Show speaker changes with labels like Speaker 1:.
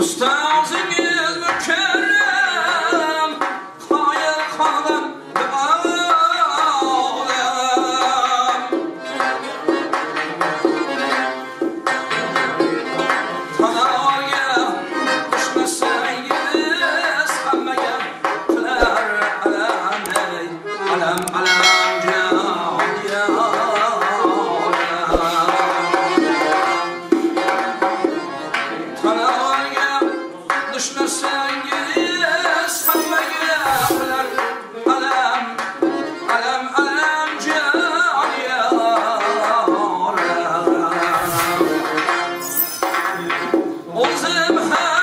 Speaker 1: Stars again. time high.